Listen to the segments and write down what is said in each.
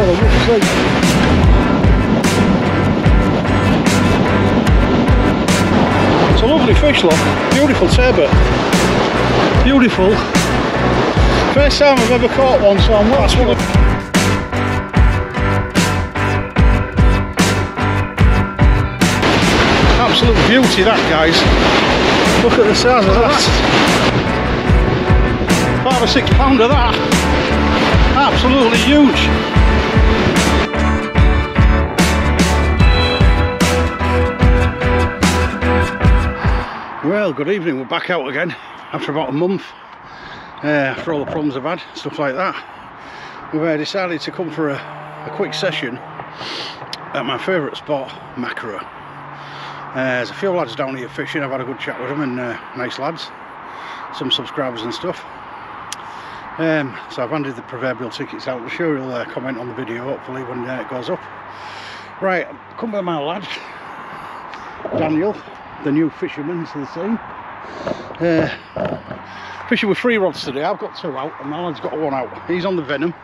see. It's a lovely fish, look. Beautiful turbot. Beautiful. First time I've ever caught one, so I'm one of Absolute beauty that guys. Look at the size of that. Five or six pound of that. Absolutely huge. Well, good evening. We're back out again after about a month. Uh, after all the problems I've had, stuff like that. We've uh, decided to come for a, a quick session at my favourite spot, Makro. Uh, there's a few lads down here fishing. I've had a good chat with them and uh, nice lads. Some subscribers and stuff. Um, so I've handed the proverbial tickets out. I'm sure he'll uh, comment on the video hopefully when uh, it goes up. Right, come with my lad, Daniel, the new fisherman to the scene. Uh, fishing with three rods today. I've got two out and my lad's got one out. He's on the Venom.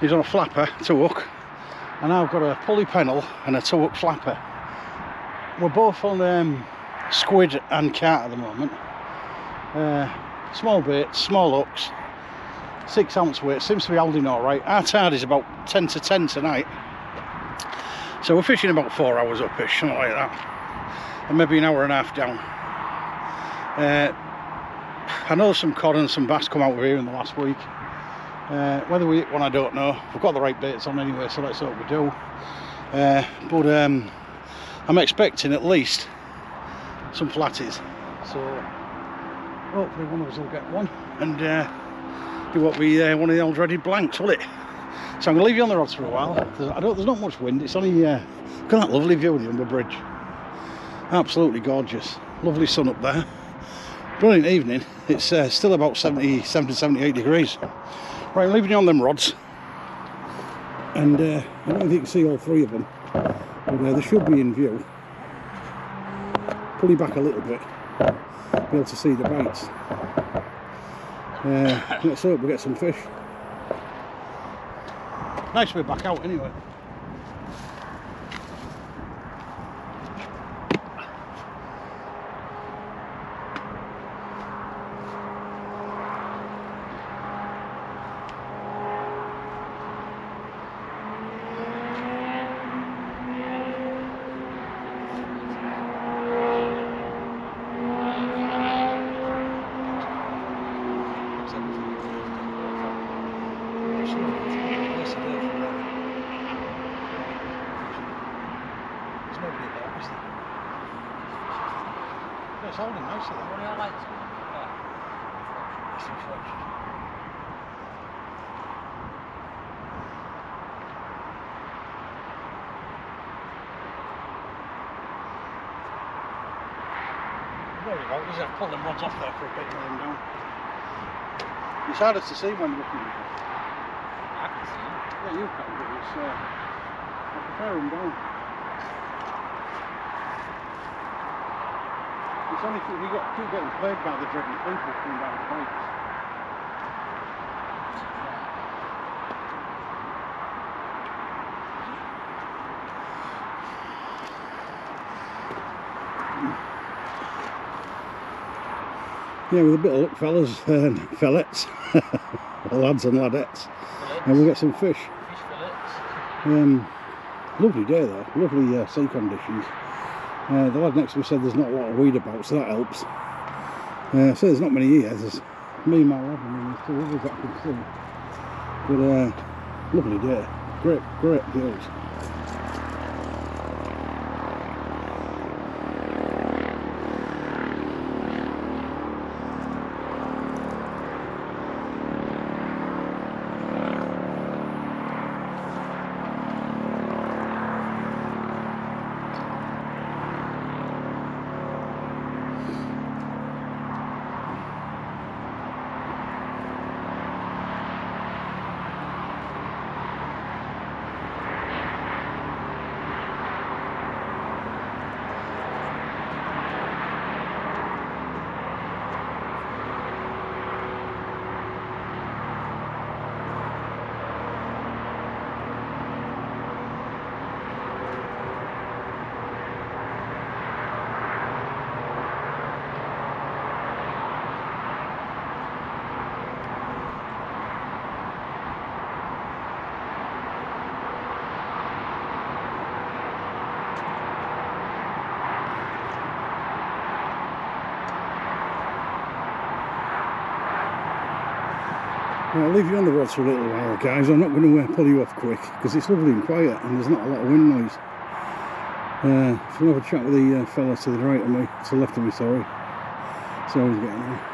He's on a flapper, two hook. And I've got a pulley pennel and a two hook flapper. We're both on um, squid and carp at the moment. Uh, small baits, small hooks, six ounce weight, seems to be holding all right. Our tide is about 10 to 10 tonight. So we're fishing about four hours upish, something like that. And maybe an hour and a half down. Uh, I know some cod and some bass come out of here in the last week. Uh, whether we hit one, I don't know. We've got the right baits on anyway, so let's hope we do. Uh, but um, I'm expecting at least some flatties. So hopefully one of us will get one. And uh, it won't be uh, one of the old dreaded blanks, will it? So I'm going to leave you on the rods for a while. There's, I don't, there's not much wind. It's only uh, that lovely view of the Humber Bridge. Absolutely gorgeous. Lovely sun up there. Brilliant evening. It's uh, still about 70, 70, 78 degrees. Right, I'm leaving you on them rods. And uh, I don't know if you can see all three of them, but uh, they should be in view. Pull you back a little bit, be able to see the bites. Uh, let's hope we get some fish. Nice to be back out anyway. It's holding nicely. What do you like to That's reflection. There we go. Just have to pull them rods off there for a bit and let them down. It's harder to see when looking. I can see them. Yeah, you can, but it's. Uh, I prefer them down. It's only you get keep getting plagued by the dreaded people coming down the bikes. Yeah, with a bit of luck, fellas and fellets, lads and ladettes, and we'll get some fish. Fish fillets. Um, lovely day though, lovely uh, sea conditions. Uh, the lad next to me said there's not a lot of weed about, so that helps. Uh, so there's not many here. There's me, and my lad, and there's two others that I can see. But uh, lovely day, great, great views. I'll leave you on the road for a little while, guys. I'm not going to uh, pull you off quick because it's lovely and quiet and there's not a lot of wind noise. Uh, so I'll have a chat with the uh, fella to the right of me, to the left of me, sorry. How he's getting on.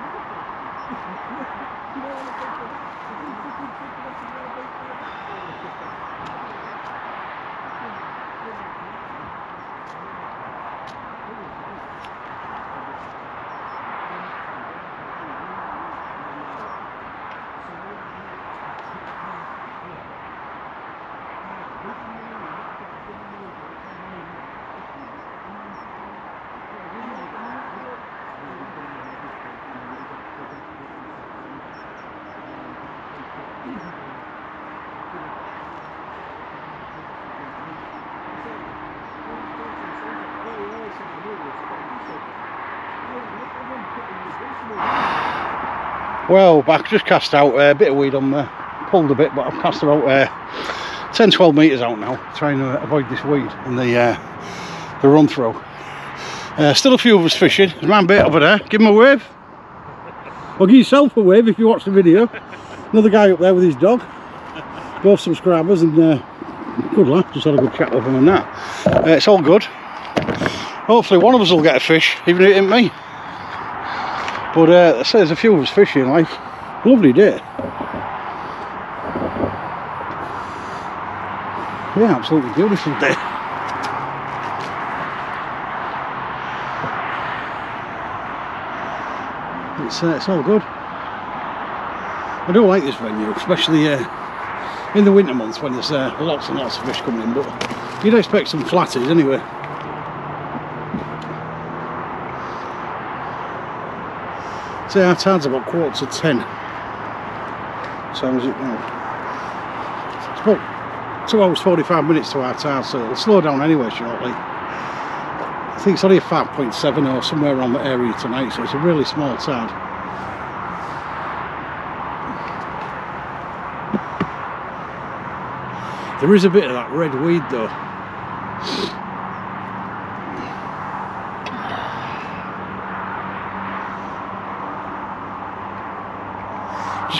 Well, back just cast out uh, a bit of weed on there, pulled a bit, but I've cast about uh, 10 12 metres out now, trying to avoid this weed and the uh, the run through. Uh, still a few of us fishing. There's man bait over there. Give him a wave. Or give yourself a wave if you watch the video. Another guy up there with his dog. Both subscribers and uh, good laugh. Just had a good chat with him and that. Uh, it's all good. Hopefully one of us will get a fish, even if it ain't me. But uh, say there's a few of us fishing, like, lovely day. Yeah, absolutely beautiful day. It's, uh, it's all good. I do like this venue, especially uh, in the winter months when there's uh, lots and lots of fish coming in, but you'd expect some flatties anyway. Say our time's about quarter to ten. So is it now? It's about two hours forty-five minutes to our tide, so it'll slow down anyway shortly. I think it's only a 5.7 or somewhere around the area tonight, so it's a really small town. There is a bit of that red weed though.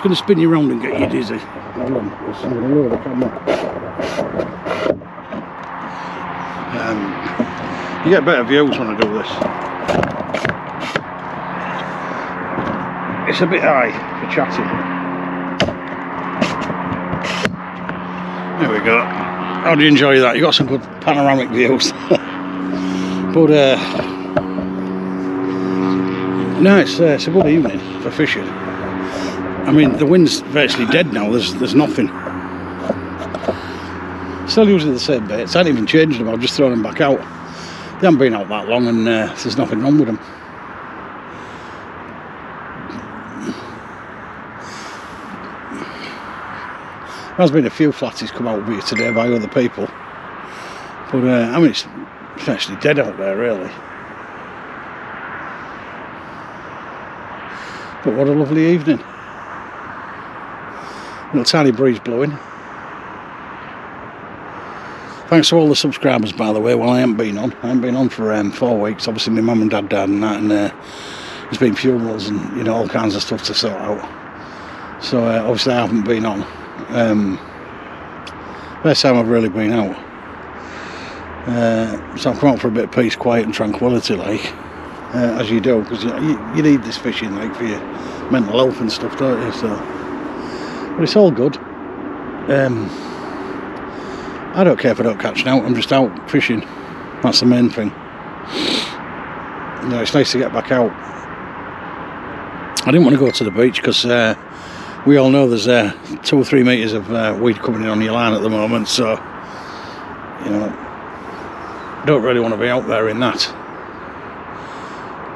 Just going to spin you around and get you dizzy. Hold on, I'm going to lower the camera. Um, you get better views when I do this. It's a bit high for chatting. There we go. How do you enjoy that? You got some good panoramic views. but uh, no, it's, uh, it's a good evening for fishing. I mean, the wind's virtually dead now. There's there's nothing. Still using the same baits. I haven't even changed them. I've just thrown them back out. They haven't been out that long, and uh, there's nothing wrong with them. There's been a few flatties come out here today by other people, but uh, I mean it's virtually dead out there, really. But what a lovely evening. Little tiny breeze blowing. Thanks to all the subscribers, by the way. Well, I haven't been on. I haven't been on for um, four weeks. Obviously, my mum and dad died and that, and uh, there's been funerals and you know all kinds of stuff to sort out. So uh, obviously, I haven't been on. Um, time I've really been out. Uh, so I've come out for a bit of peace, quiet, and tranquility, like uh, as you do, because you, you, you need this fishing, like for your mental health and stuff, don't you? So, but it's all good. Um, I don't care if I don't catch now. I'm just out fishing. That's the main thing. You know, it's nice to get back out. I didn't want to go to the beach because uh, we all know there's uh, two or three metres of uh, weed coming in on your line at the moment. So, you know, I don't really want to be out there in that.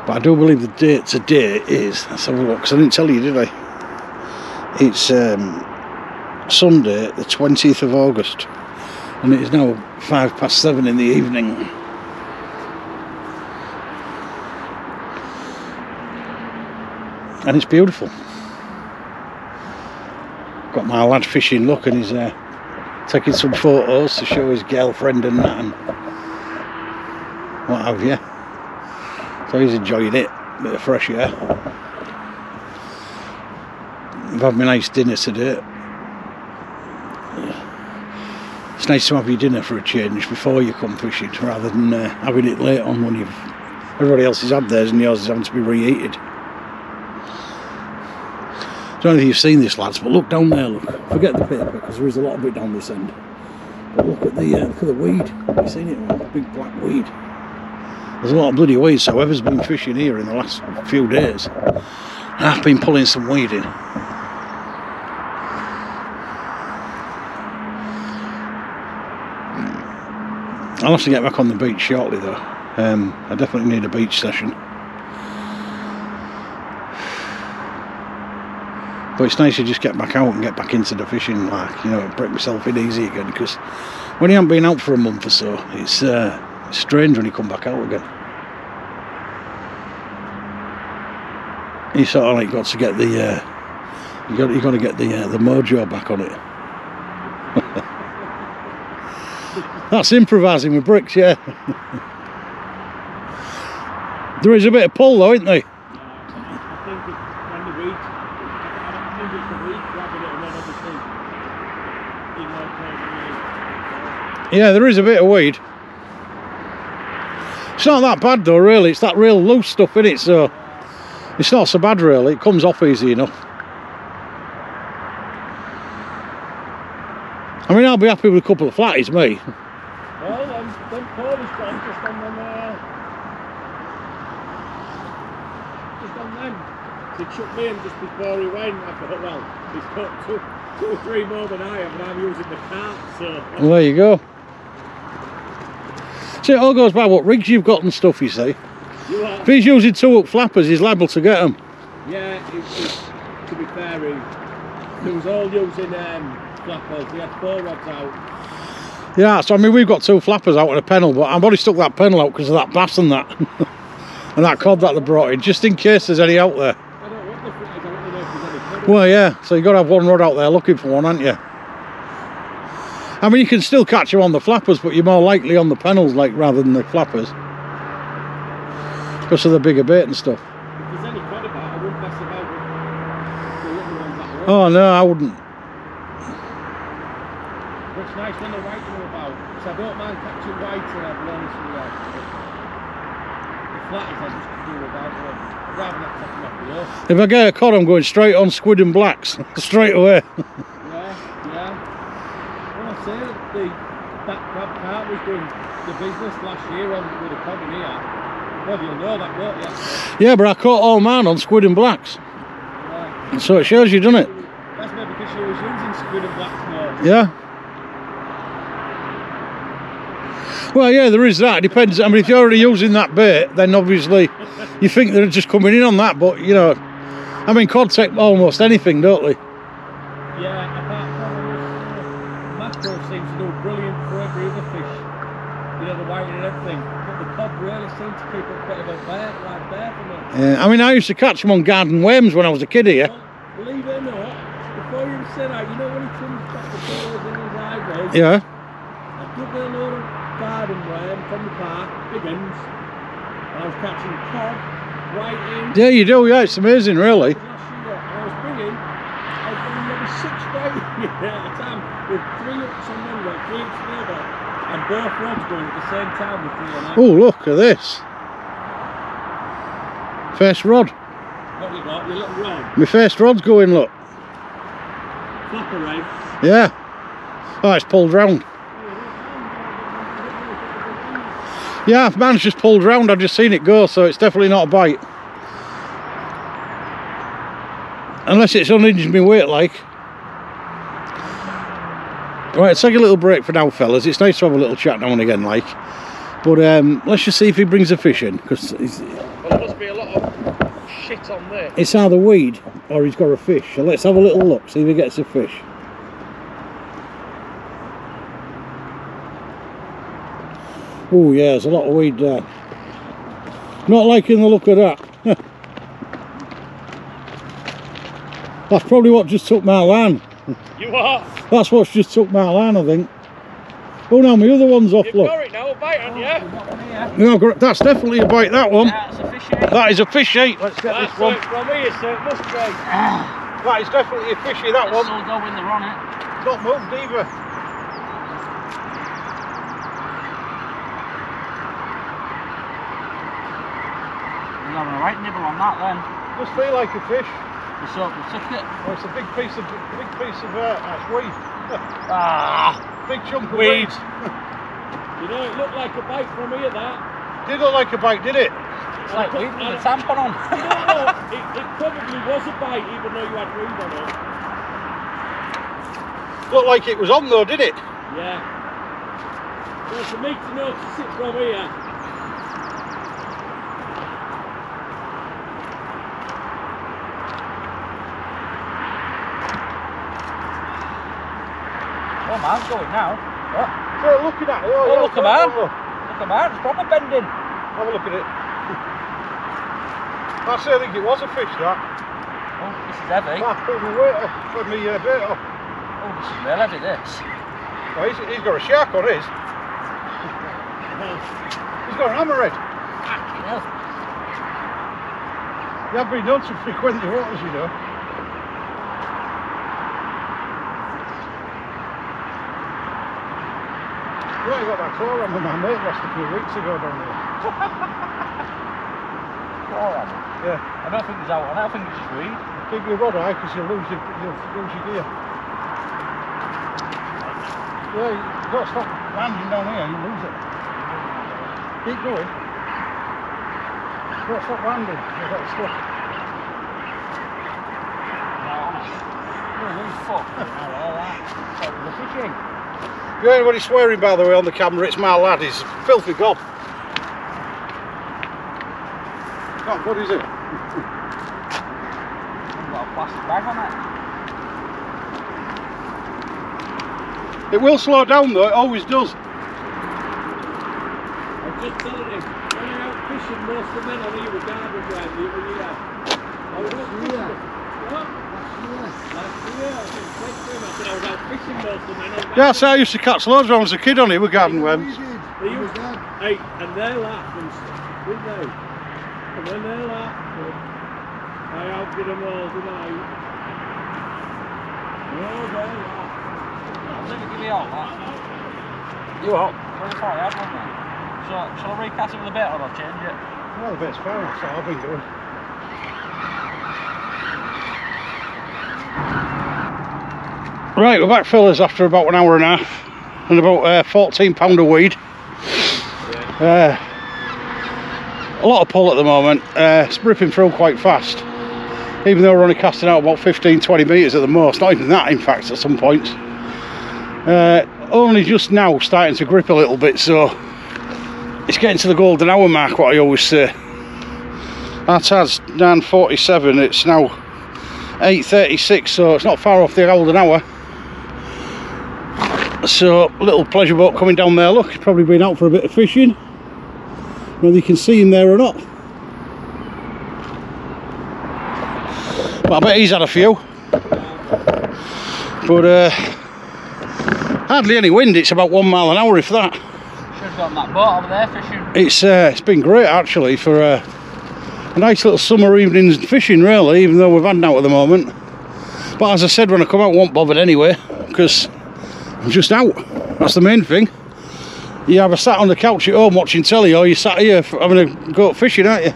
But I do believe the date today is. Let's have a look. Because I didn't tell you, did I? It's um, Sunday, the 20th of August and it is now five past seven in the evening. And it's beautiful. Got my lad fishing look and he's uh, taking some photos to show his girlfriend and that and what have you. So he's enjoying it, bit of fresh air. I've had my nice dinner today. It's nice to have your dinner for a change before you come fishing rather than uh, having it late on when you've everybody else has had theirs and yours is having to be reheated. I don't know if you've seen this lads, but look down there, look. Forget the paper because there is a lot of it down this end. But look at the uh, look at the weed. Have you seen it? Big black weed. There's a lot of bloody weed, so whoever's been fishing here in the last few days, I've been pulling some weed in. I'll have to get back on the beach shortly though. Um, I definitely need a beach session. But it's nice to just get back out and get back into the fishing, like, you know, break myself in easy again. Because when you haven't been out for a month or so, it's, uh, strange when you come back out again. You sort of like got to get the, uh, you got you got to get the uh, the mojo back on it. That's improvising with bricks, yeah. there is a bit of pull though, isn't there? Yeah, there is a bit of weed. It's not that bad though, really. It's that real loose stuff in it, so it's not so bad really. It comes off easy enough. I mean, I'll be happy with a couple of flatties, me. Well, them, them Polish ones just on them, uh, just on them. They chucked me in just before he went. I thought, well, he's caught two, two or three more than I have, and I'm using the cart, so. Well, there you go. See, it all goes by what rigs you've got and stuff, you see. You If he's using two up flappers, he's liable to get them. yeah, it, it, to be fair, he, he was all using um, flappers. He had four rods out. Yeah, so I mean, we've got two flappers out on a pennel, but I've only stuck that pennel out because of that bass and that. and that cod that they brought in, just in case there's any out there. I don't want the flippers, I want to know if there's any colour. Well, yeah, so you've got to have one rod out there looking for one, haven't you? I mean, you can still catch them on the flappers, but you're more likely on the pennels, like, rather than the flappers. Because of the bigger bait and stuff. If there's any cod about, I wouldn't mess about with the little ones that are Oh, no, I wouldn't. It's nice when the white are about. So I don't mind catching white and honest with you. The flatties I just do. I'd rather not take them off the earth. If I get a cod, I'm going straight on squid and blacks, straight away. Yeah, yeah. When I say that the that crab cart was doing the business last year on with the cod in here, well you'll know that won't you? Yeah, but I caught all mine on squid and blacks. So it shows you done it. That's maybe because she was using squid and blacks more. Yeah. Well, yeah, there is that. It depends. I mean, if you're already using that bait, then obviously you think they're just coming in on that. But, you know, I mean, cod take almost anything, don't they? Yeah, apart from uh, mackerel seems to do brilliant for every other fish. You know, the white and everything. But the cod really seems to keep a bit of a bear, like bear for me. Yeah. I mean, I used to catch them on garden worms when I was a kid here. Well, believe it or not, before you say that, you know when he trims back the burrs in his eyebrows, Yeah. I took a load of garden worm from the park, big uns, and I was catching cod, whiting, Yeah, you do. Yeah, it's amazing, really. last year, I was bringing, I was bringing maybe six whiting at a time, with three hooks on one way, three on the other, and both rods going at the same time with three that. Oh, look at this. First rod. What you got? Your little rod, My first rod's going, look. flapper rig. Yeah. Oh, it's pulled round. Yeah, man's just pulled round. I've just seen it go, so it's definitely not a bite. Unless it's unhinged me weight, like. Right, let's take a little break for now, fellas. It's nice to have a little chat now and again, like. But um, let's just see if he brings a fish in, because Well, there must be a lot of shit on there. it's either weed or he's got a fish. So let's have a little look, see if he gets a fish. Oh yeah, there's a lot of weed there. Not liking the look of that. That's probably what just took my line. You are. That's what's just took my line, I think. Oh no, my other one's off, You've look. got it now, a bite on you. We've got one. No, gr- that's definitely a bite, that one. Yeah, it's a fish egg. That is a fishy. Let's get That's this one. from here, so it must be. That is definitely a fishy, that It's one. still going, they're on it. Not moved either. We're having a right nibble on that then. Does feel like a fish. We sort we took it. Oh, it's a big piece of big piece of uh, that's weed. Ah, Big chunk of Weed. You know, it looked like a bite from here, that. Did look like a bite, did it? it's like weed with a tampon on. No, no, it, it probably was a bite, even though you had weed on it. Looked like it was on though, did it? Yeah. Well, for me to notice it from here, man's going now. What? So looking at it. Oh, Oh, yeah, look at yeah, that. look. Look at that, it's proper bending. Have a look at it. I say I think it was a fish that. Oh, this is heavy. I pulled my weight off, put my uh, bait off. Oh, this is real heavy, this. Oh, he's, he's got a shark on his. He's got an hammerhead. Fucking hell. They have been known to frequent the waters, you know. Yeah, I got that claw hammer my mate lost a few weeks ago down there. Claw hammer. Yeah. I don't think he's out on it, I think it's just weed. Keep your rod high because you'll lose your, you'll lose your gear. Yeah, you've got to stop landing down here, you lose it. Keep going. You've got to stop landing, you'll get stuck. Holy fuck. I like that. So the fishing. If you hear anybody swearing by the way on the camera, it's my lad, he's filthy gob. Not good, is it? We've got a plastic bag on it. It will slow down though, it always does. I'm just telling him, when I out fishing, most of the men on here were garden drive, you were here. I was out fishing. Yeah, so I used to catch loads when I was a kid on it with garden worms. They used, hey, and they laughed and s- didn't they? And when they laughed, I outdid them all tonight. Oh, they laughed. I'll never give you all that. You what? Well, that's all I had, wasn't? So, shall I recast it with a bit or I'll change it? Well, the bit's fine, that's all I've been doing. Right, we're back fellas after about an hour and a half and about uh, 14 pound of weed. Uh, a lot of pull at the moment, uh, it's ripping through quite fast. Even though we're only casting out about 15, 20 metres at the most, not even that in fact at some points. Uh, only just now starting to grip a little bit, so it's getting to the golden hour mark, what I always say. Our time's 9.47, it's now 8.36, so it's not far off the golden hour. So, little pleasure boat coming down there, look, he's probably been out for a bit of fishing. Whether you can see him there or not. But I bet he's had a few. But, uh, hardly any wind, it's about one mile an hour if that. Should have gotten that boat over there fishing. It's uh, it's been great actually for uh, a nice little summer evenings fishing really, even though we've had out at the moment. But as I said, when I come out, I won't bothered anyway because I'm just out. That's the main thing. You either sat on the couch at home watching telly, or you sat here having a go fishing, aren't you?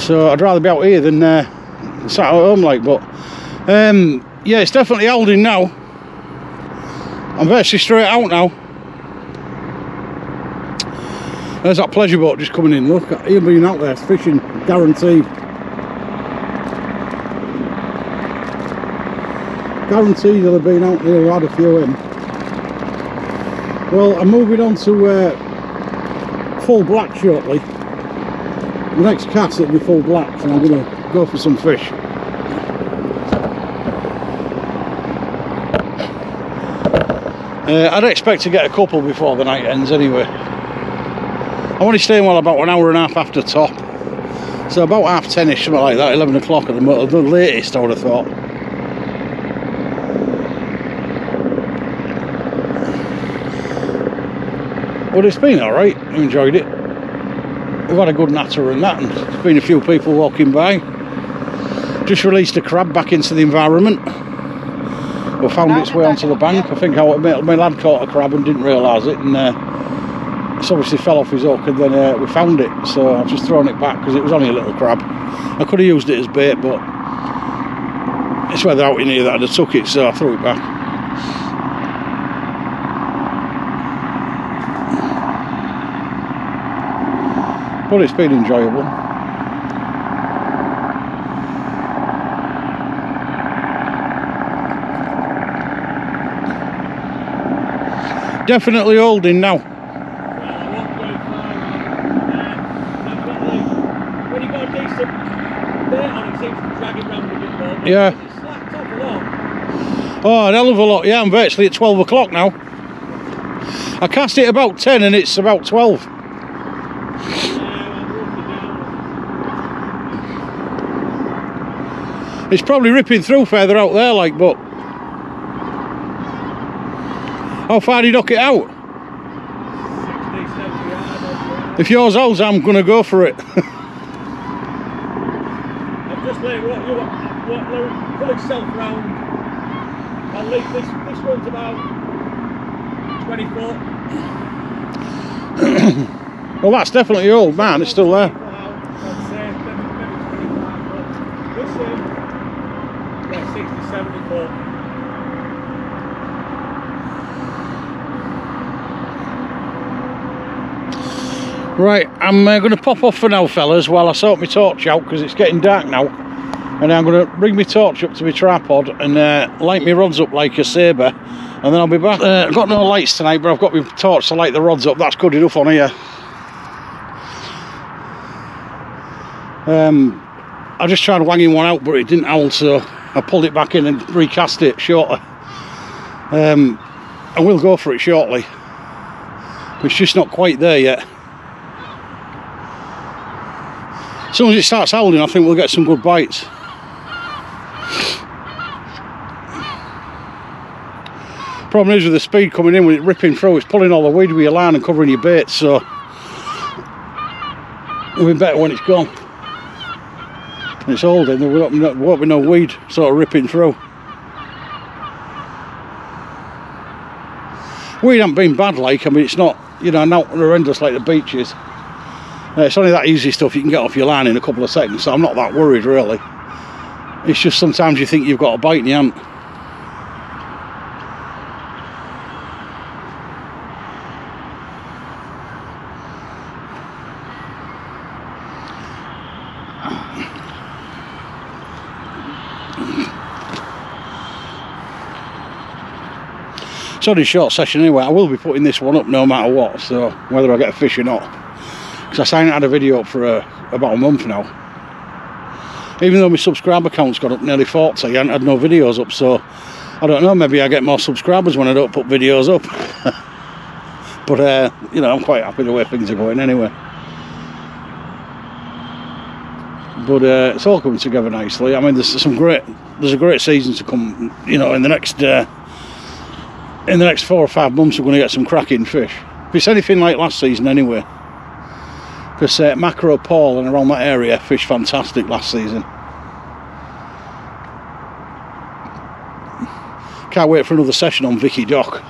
So I'd rather be out here than uh, sat at home like. But um, yeah, it's definitely holding now. I'm virtually straight out now. There's that pleasure boat just coming in. Look, he'll be out there fishing, guaranteed. Guaranteed he'll have been out there, had a few in. Well, I'm moving on to uh, full black shortly. The next cast will be full black, so I'm going to go for some fish. Uh, I'd expect to get a couple before the night ends anyway. I'm only staying well about an hour and a half after top. So about half ten-ish, something like that, 11 o'clock at the, the latest, I would have thought. But it's been alright, I enjoyed it. We've had a good natter and that, and there's been a few people walking by. Just released a crab back into the environment. Well, found its way onto the bank. I think I, my, my lad caught a crab and didn't realise it, and uh, it's obviously fell off his hook, and then uh, we found it. So I've just thrown it back because it was only a little crab. I could have used it as bait, but it's whether out in here that I'd have took it, so I threw it back. But it's been enjoyable. Definitely holding now. Yeah. Oh, an hell of a lot. Yeah, I'm virtually at 12 o'clock now. I cast it about 10 and it's about 12. Yeah, I'm roughly down. It's probably ripping through further out there, like, but. How far did you knock it out? 60, yards If yours holds, I'm going to go for it. I've just let it walk, you walk, pull itself round. I'll leave this, this one's about 20 foot. well, that's definitely old, man. It's still there. I'd say maybe, maybe 25 foot. This is, yeah, 60, 70 foot. Right, I'm uh, going to pop off for now, fellas, while I sort my torch out because it's getting dark now. And I'm going to bring my torch up to my tripod and uh, light my rods up like a sabre. And then I'll be back. Uh, I've got no lights tonight, but I've got my torch to light the rods up. That's good enough on here. Um, I just tried wanging one out, but it didn't hold, so I pulled it back in and recast it shorter. Um, I will go for it shortly. It's just not quite there yet. As soon as it starts holding, I think we'll get some good bites. Problem is with the speed coming in, when it ripping through, it's pulling all the weed with your line and covering your bait, so it'll be better when it's gone. And it's holding, there won't be no- won't be no weed sort of ripping through. Weed hasn't been bad like, I mean it's not, you know, not horrendous like the beaches. Uh, it's only that easy stuff you can get off your line in a couple of seconds, so I'm not that worried really. It's just sometimes you think you've got a bite and you haven't. It's only a short session anyway. I will be putting this one up no matter what, so whether I get a fish or not. Because I signed had a video up for uh, about a month now. Even though my subscriber count's got up nearly 40, I haven't had no videos up, so I don't know, maybe I get more subscribers when I don't put videos up. but, uh, you know, I'm quite happy the way things are going anyway. But uh, it's all coming together nicely. I mean, there's some great, there's a great season to come, you know, in the next, uh, in the next four or five months we're going to get some cracking fish. If it's anything like last season anyway. Because uh, Makro Paull and around that area fished fantastic last season. Can't wait for another session on Vicky Dock.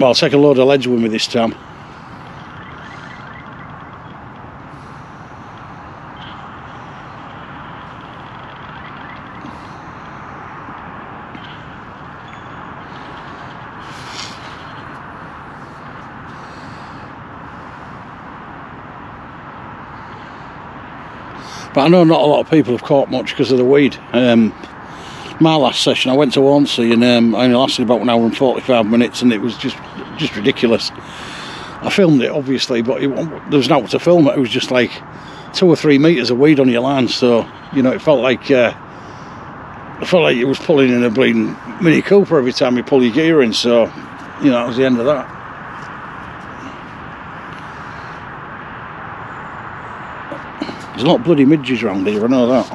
Well, I'll take a load of ledge with me this time. But I know not a lot of people have caught much because of the weed. Um, my last session, I went to Hornsea and um, I only lasted about an hour and 45 minutes and it was just just ridiculous. I filmed it obviously, but it, there was nothing to film it. It was just like two or three metres of weed on your line, so you know it felt like uh, I felt like it was pulling in a bleeding Mini Cooper every time you pull your gear in. So you know that was the end of that. There's a lot of bloody midges round here, I know that.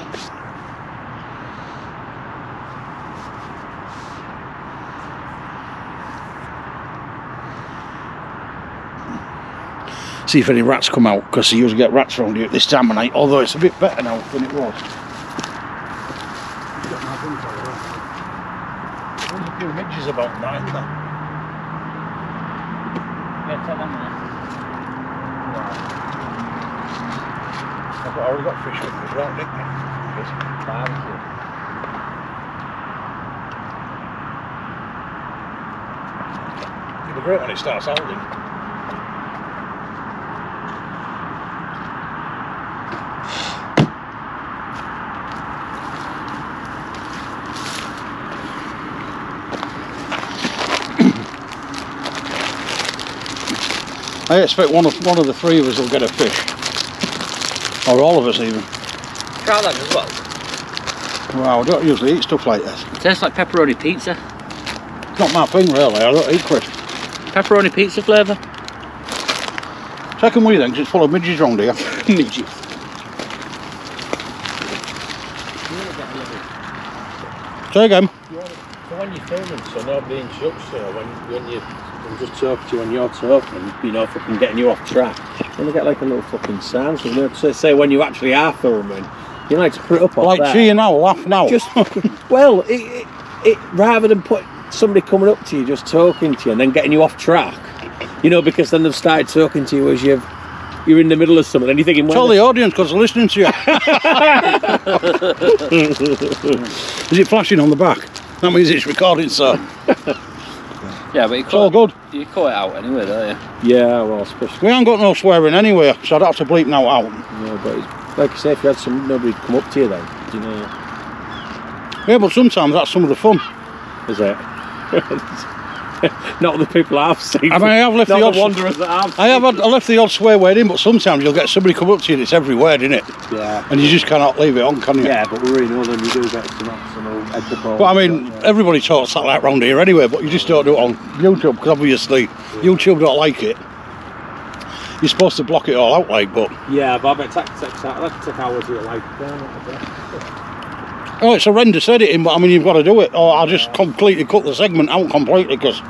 See if any rats come out, because you usually get rats round here at this time of night, although it's a bit better now than it was. There's a few midges about that, isn't there tell them that. I've already got fish with me as well, didn't I? Barbecue. It'll be great when it starts holding. I expect one of one of the three of us will get a fish. Or all of us even. Try that as well. Wow, I don't usually eat stuff like this. It tastes like pepperoni pizza. It's not my thing really, I don't eat crisps. Pepperoni pizza flavour. Second we then, 'cause it's full of midges round here. Midget. Say again. So when you're filming, so nobody interrupts you, when, when you, I'm just talking to you when you're talking, you know, fucking getting you off track, then they get like a little fucking sound. So, you know, say when you actually are filming, you like to put it up on Like there. cheer now, laugh now. Just, well, it, it, it, rather than put somebody coming up to you, just talking to you and then getting you off track, you know, because then they've started talking to you as you've, you're in the middle of something and you're thinking, Tell the audience because they're listening to you. Is it flashing on the back? That means it's recording, sir. Yeah, but you It's all cut, good. you cut it out anyway, don't you? yeah, well, especially, We ain't got no swearing anyway, so I'd have to bleep now out. no, but it's, like I say, if you had some, nobody come up to you then, do you know, Yeah, but sometimes that's some of the fun. is it? Not the people I've seen. I mean, I have left the the, odd- wanderers that I've I have had, I left the odd swear word in, but sometimes you'll get somebody come up to you and it's every word, innit? it? Yeah. And you just cannot leave it on, can you? Yeah, but we really know them. You do get some to. But I mean, everybody talks like that round here anyway, but you just don't do it on YouTube because obviously YouTube don't like it. You're supposed to block it all out, like, but yeah, but I bet it takes, take hours of your life. Oh, it's horrendous editing. But I mean, you've got to do it, oh, or I'll just completely cut the segment out completely because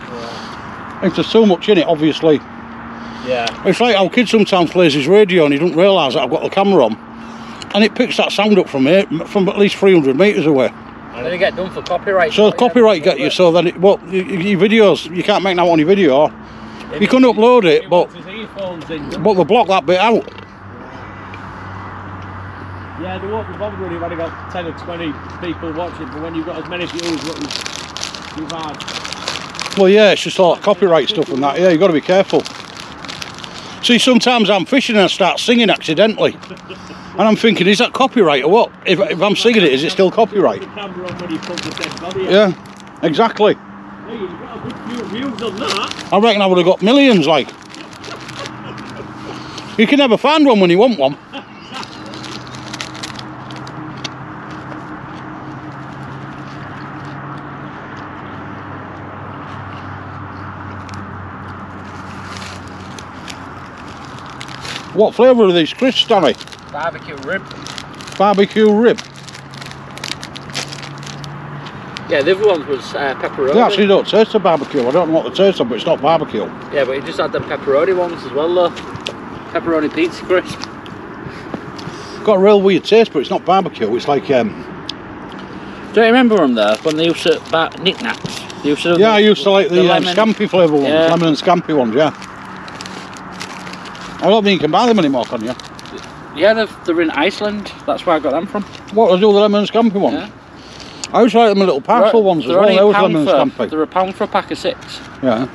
if there's so much in it, obviously. Yeah. It's like our kid sometimes plays his radio and he doesn't realise that I've got the camera on, and it picks that sound up from here, from at least 300 metres away. And then you get done for copyright. So copyright get you, so then it, well, your videos, you can't make that on your video. You can upload it, but His earphones in. but they block that bit out. Yeah, they won't be bothered when you've only got 10 or 20 people watching, but when you've got as many views what you've, you've had. Well, yeah, it's just all that copyright stuff and that. Yeah, you've got to be careful. See, sometimes I'm fishing and I start singing accidentally, and I'm thinking, is that copyright or what? If, if I'm singing it, is it still copyright? Camera on when you put the dead body Yeah, exactly. You've got a good few views on that. I reckon I would have got millions. Like, you can never find one when you want one. What flavour are these crisps, Danny? Barbecue rib. Barbecue rib. Yeah, the other one was uh, pepperoni. They actually don't taste of barbecue. I don't know what the taste of, but it's not barbecue. Yeah, but you just had them pepperoni ones as well, though. Pepperoni pizza crisp. Got a real weird taste, but it's not barbecue. It's like, um, Don't you remember them though? When they used to Nik Naks. They used to. yeah, the- I used to like the, um, scampi flavour ones, Yeah. lemon and scampi ones, yeah. I don't think you can buy them anymore, can you? Yeah, they're, they're in Iceland. That's where I got them from. What, do the lemon scampi ones? Yeah. I always like them a little parcel They're- ones as well, a those pound lemon for, scampi. They're a pound for a pack of six. Yeah.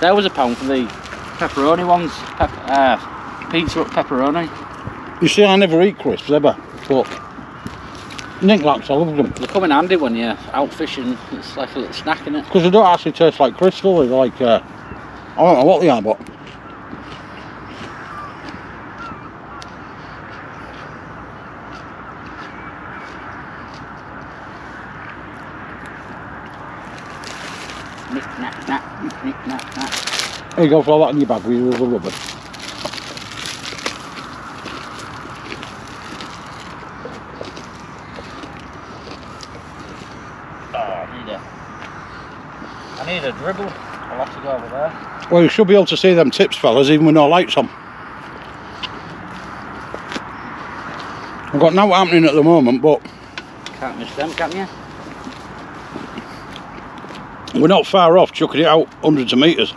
There was a pound for the pepperoni ones. Pep, uh, pizza pepperoni. You see, I never eat crisps ever, but Nik Naks, I love them. They come in handy when you're out fishing. It's like a little snack in it. Because they don't actually taste like crystal, they're like, uh, I don't know what they are, but There you go, throw that in your bag with the rubber. Oh, I need a, I need a dribble. Have to go over there. Well, you should be able to see them tips, fellas, even with no lights on. I've got no happening at the moment, but Can't miss them, can you? we're not far off chucking it out hundreds of metres.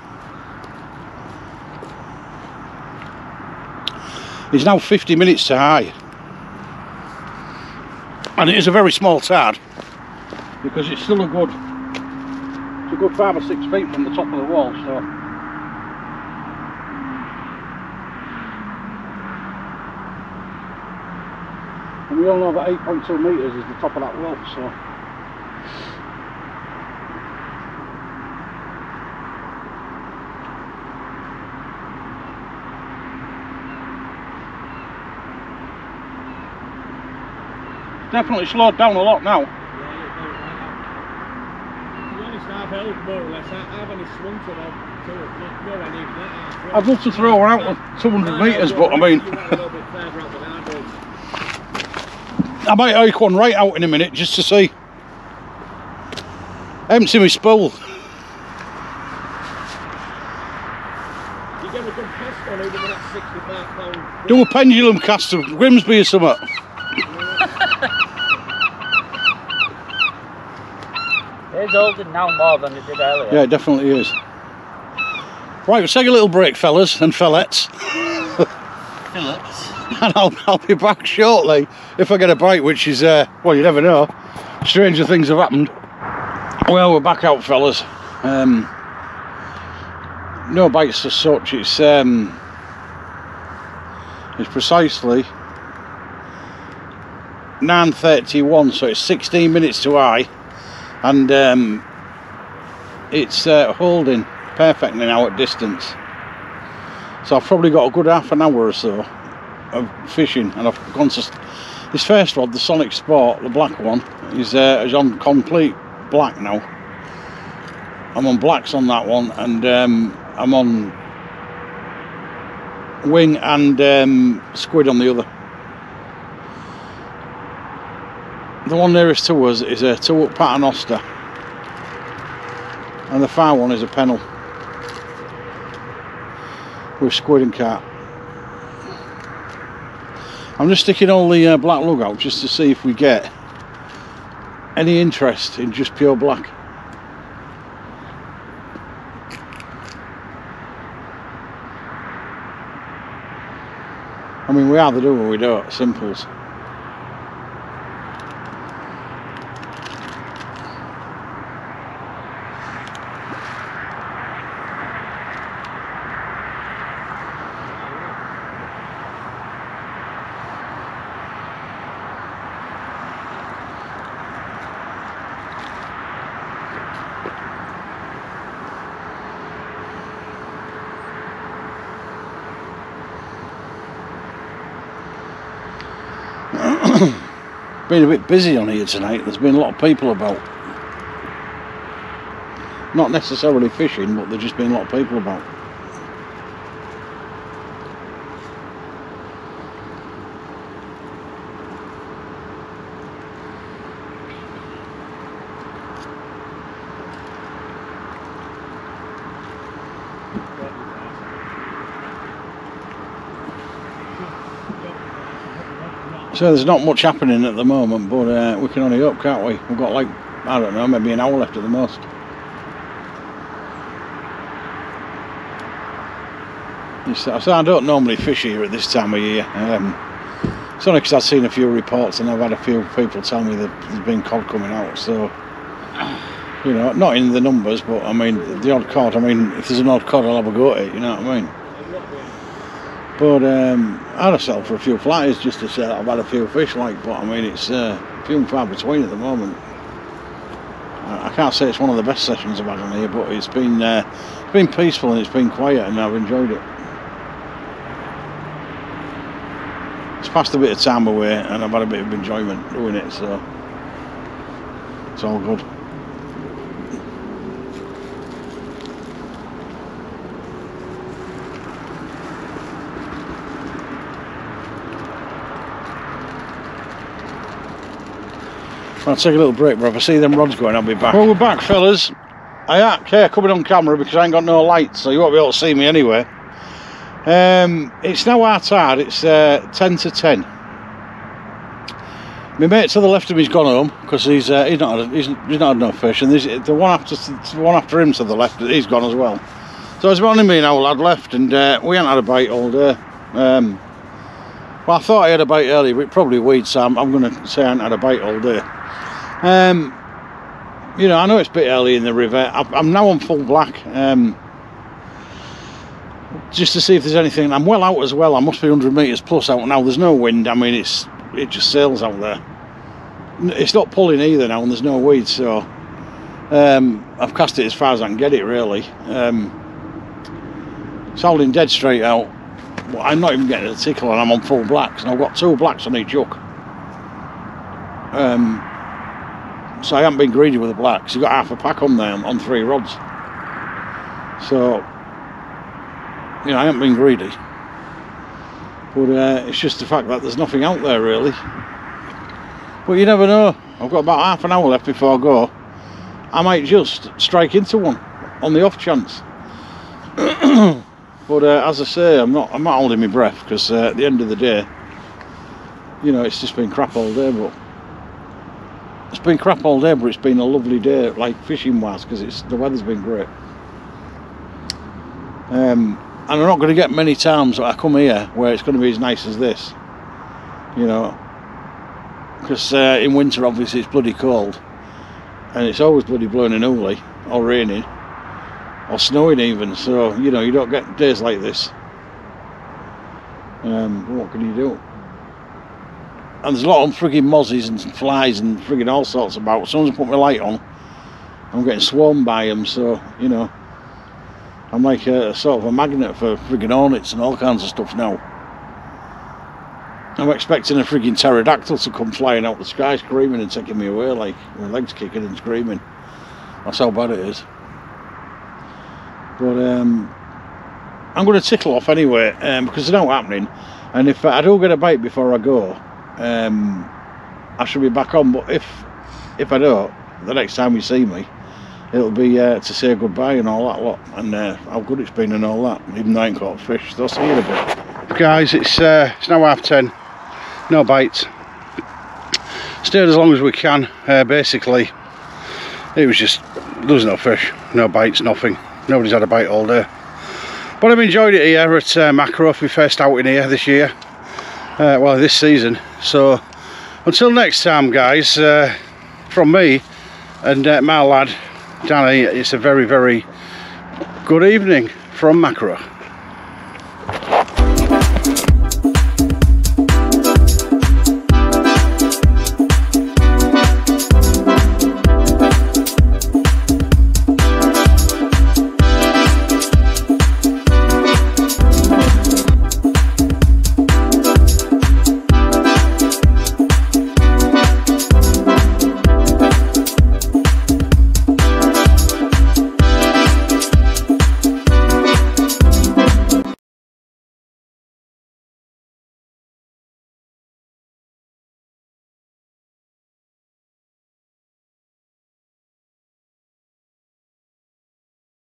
It's now 50 minutes to high. And it is a very small tide because it's still a good good five or six feet from the top of the wall, so And we all know that 8.2 metres is the top of that wall, so definitely slowed down a lot now. Yeah, you're about right. To be I've more or less. I- I've only swung to them. To it. No, no, I need that. I'd love to throw her out with 200 metres, but I mean, You want a little bit further out than I might hike one right out in a minute just to see. Empty my spool. You get a good cast on even with that 65 pound. Do a pendulum cast of Grimsby or something. It's holding now more than it did earlier. Yeah, it definitely is. Right, we'll take a little break, fellas and fellettes, Phillips. and I'll, I'll be back shortly if I get a bite, which is, uh, well, you never know. Stranger things have happened. Well, we're back out, fellas. Um, no bites as such. It's um, it's precisely 9:31, so it's 16 minutes to high, and um, it's uh, holding perfectly now at distance. So I've probably got a good half an hour or so of fishing, and I've gone to this first rod, the Sonik Sport, the black one, is uh, is on complete black now. I'm on blacks on that one, and um, I'm on wing and um, squid on the other. The one nearest to us is a two-up paternoster, and the far one is a pennel with squid and carp. I'm just sticking all the uh, black lug out just to see if we get any interest in just pure black. I mean, we either do or we don't, simples. Been a bit busy on here tonight. There's been a lot of people about. Not necessarily fishing, but there's just been a lot of people about. So there's not much happening at the moment, but uh, we can only hope, can't we? We've got like, I don't know, maybe an hour left at the most. So I don't normally fish here at this time of year. Um, it's only because I've seen a few reports and I've had a few people tell me that there's been cod coming out. So, you know, not in the numbers, but I mean, the odd cod. I mean, if there's an odd cod, I'll have a go at it. You know what I mean? But um, I'd have settled for a few flies just to say I've had a few fish like, but I mean it's uh, few and far between at the moment. I I can't say it's one of the best sessions I've had on here, but it's been uh, it's been peaceful and it's been quiet and I've enjoyed it. It's passed a bit of time away and I've had a bit of enjoyment doing it, so it's all good. I'll take a little break, but if I see them rods going, I'll be back. Well, we're back, fellas. I can't care coming on camera because I ain't got no lights, so you won't be able to see me anyway. Um, it's now our tide, it's uh, 10 to 10. My mate to the left of me's gone home because he's, uh, he's, not had, he's, he's not had enough fish, and the one after the one after him to the left, he's gone as well. So it's only me and our lad left, and uh, we ain't had a bite all day. Um, well, I thought I had a bite earlier, but probably weed, so I'm, I'm going to say I ain't had a bite all day. Um, you know, I know it's a bit early in the river. I, I'm now on full black. Um, just to see if there's anything. I'm well out as well. I must be 100 metres plus out now. There's no wind. I mean, it's it just sails out there. It's not pulling either now, and there's no weeds, So um, I've cast it as far as I can get it. Really, um, it's holding dead straight out. But I'm not even getting a tickle, and I'm on full blacks, and I've got two blacks on each hook. Um, so I haven't been greedy with the blacks. You've got half a pack on there on three rods. So you know, I haven't been greedy. But uh, it's just the fact that there's nothing out there really. But you never know. I've got about half an hour left before I go. I might just strike into one on the off chance. but uh, as I say, I'm not. I'm not holding my breath because uh, at the end of the day, you know, it's just been crap all day. But it's been crap all day, but it's been a lovely day, like fishing wise, because it's the weather's been great. Um, and I'm not going to get many times that I come here where it's going to be as nice as this, you know, because uh, in winter obviously it's bloody cold, and it's always bloody blowing in Uli or raining or snowing even. So you know you don't get days like this. Um, what can you do? And there's a lot of frigging mozzies and flies and frigging all sorts about. I put my light on, I'm getting swarmed by them. So you know. I'm like a, a sort of a magnet for frigging hornets and all kinds of stuff now. I'm expecting a frigging pterodactyl to come flying out the sky screaming and taking me away like my legs kicking and screaming. That's how bad it is. But um, I'm going to tickle off anyway um, because it's not happening. And if I don't get a bite before I go, um, I should be back on. But if if I don't, the next time you see me, it'll be uh, to say goodbye and all that lot and uh, how good it's been and all that even though I ain't caught fish. So I'll see you in a bit. Guys it's uh, it's now half ten. No bites. Stayed as long as we can uh, basically. It was just there was no fish no bites nothing nobody's had a bite all day. But I've enjoyed it here at uh, we first out in here this year. Uh, well this season. So until next time guys uh, from me and uh, my lad Danny, it's a very, very good evening from Makro.